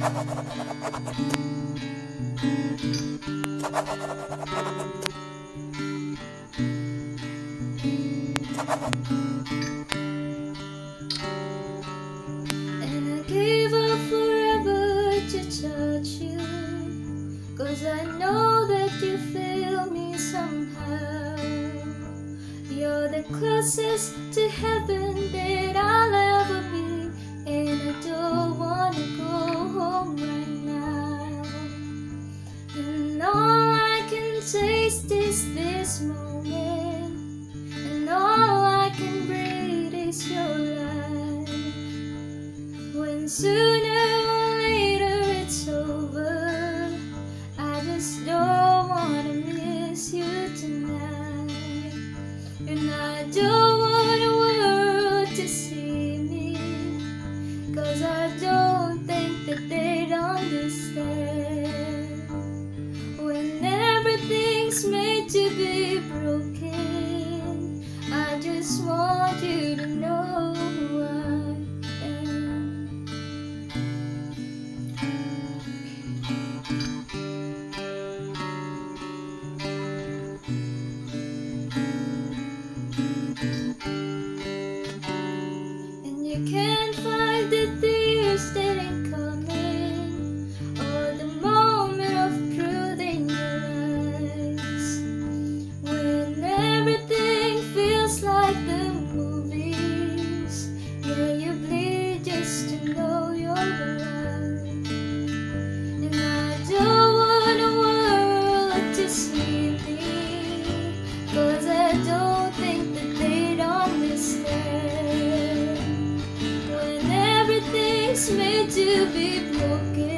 And I gave up forever to touch you. Cause I know that you feel me somehow. You're the closest to heaven that I'll ever this moment. And all I can breathe is your light. When sooner you can't find the there. to be broken.